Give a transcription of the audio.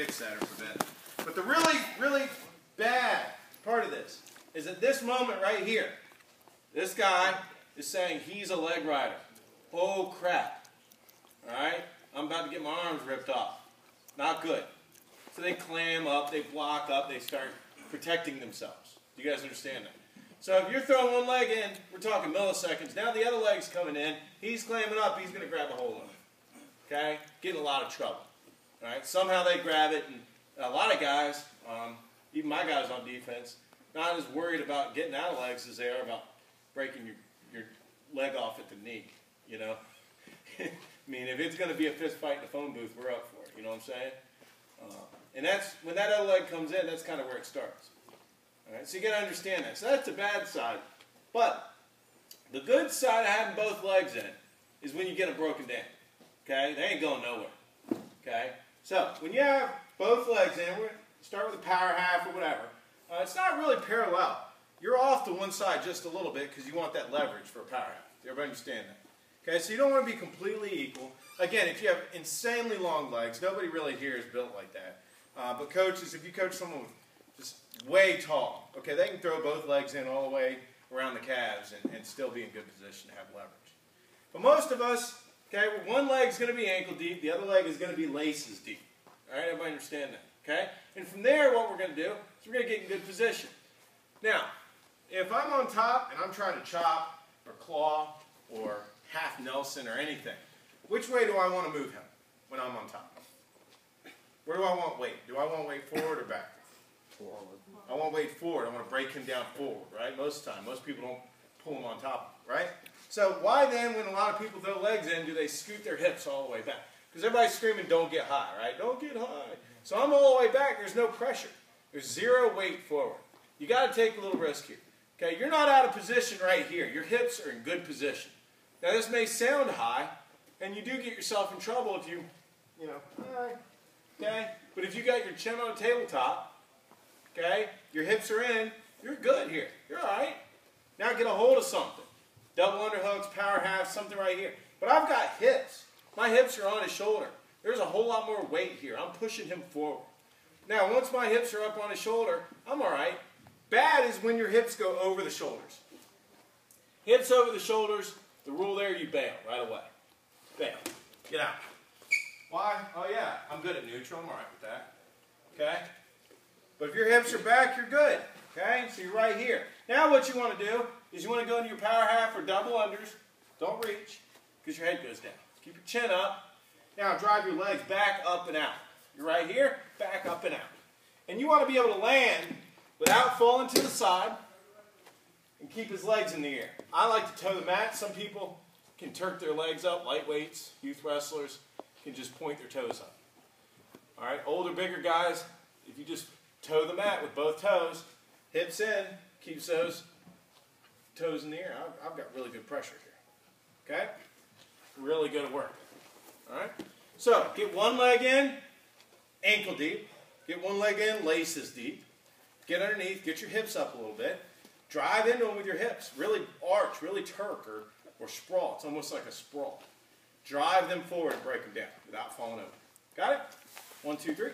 fix that or prevent. But the really, really bad part of this is at this moment right here, this guy is saying he's a leg rider. Oh crap. Alright? I'm about to get my arms ripped off. Not good. So they clam up, they block up, they start protecting themselves. Do you guys understand that? So if you're throwing one leg in, we're talking milliseconds. Now the other leg's coming in. He's clamming up. He's going to grab a hold of it. Okay? Getting a lot of trouble. Right? Somehow they grab it, and a lot of guys, um, even my guys on defense, not as worried about getting out of legs as they are about breaking your, your leg off at the knee. You know? I mean, if it's going to be a fist fight in the phone booth, we're up for it. You know what I'm saying? Uh, and that's when that other leg comes in, that's kind of where it starts. All right, so you got to understand that. So that's the bad side. But the good side of having both legs in is when you get them broken down. Okay, they ain't going nowhere. Okay, so when you have both legs in, we start with a power half or whatever. Uh, it's not really parallel. You're off to one side just a little bit because you want that leverage for a power half. Do everybody understand that? Okay, so you don't want to be completely equal. Again, if you have insanely long legs, nobody really here is built like that. Uh, but coaches, if you coach someone just way tall, okay, they can throw both legs in all the way around the calves and, and still be in good position to have leverage. But most of us, okay, one leg is going to be ankle deep, the other leg is going to be laces deep. All right, everybody understand that, okay? And from there, what we're going to do is we're going to get in good position. Now, if I'm on top and I'm trying to chop or claw or half Nelson or anything, which way do I want to move him when I'm on top? Where do I want weight? Do I want weight forward or back? Forward. I want weight forward. I want to break him down forward, right? Most of the time. Most people don't pull him on top, right? So why then, when a lot of people throw legs in, do they scoot their hips all the way back? Because everybody's screaming, don't get high, right? Don't get high. So I'm all the way back. There's no pressure. There's zero weight forward. You got to take a little risk here. Okay, you're not out of position right here. Your hips are in good position. Now this may sound high, and you do get yourself in trouble if you, you know, high, okay? But if you got your chin on a tabletop, okay, your hips are in, you're good here. You're all right. Now get a hold of something. Double underhooks, power half, something right here. But I've got hips. My hips are on his shoulder. There's a whole lot more weight here. I'm pushing him forward. Now, once my hips are up on his shoulder, I'm all right. Bad is when your hips go over the shoulders. Hips over the shoulders, the rule there, you bail right away. Bail. Get out. Why? Oh yeah, I'm good at neutral. I'm all right with that. Okay? But if your hips are back, you're good. Okay? So you're right here. Now what you want to do is you want to go into your power half or double unders. Don't reach because your head goes down. Keep your chin up. Now drive your legs back, up, and out. You're right here, back, up, and out. And you want to be able to land without falling to the side and keep his legs in the air. I like to toe the mat. Some people can turk their legs up, lightweights, youth wrestlers can just point their toes up. All right, older, bigger guys, if you just toe the mat with both toes, hips in, keeps those toes in the air. I've, I've got really good pressure here. Okay? Really good work. All right? So, get one leg in, ankle deep. Get one leg in, laces deep. Get underneath, get your hips up a little bit. Drive into them with your hips. Really arch, really turk or, or sprawl. It's almost like a sprawl. Drive them forward and break them down without falling over. Got it? One, two, three.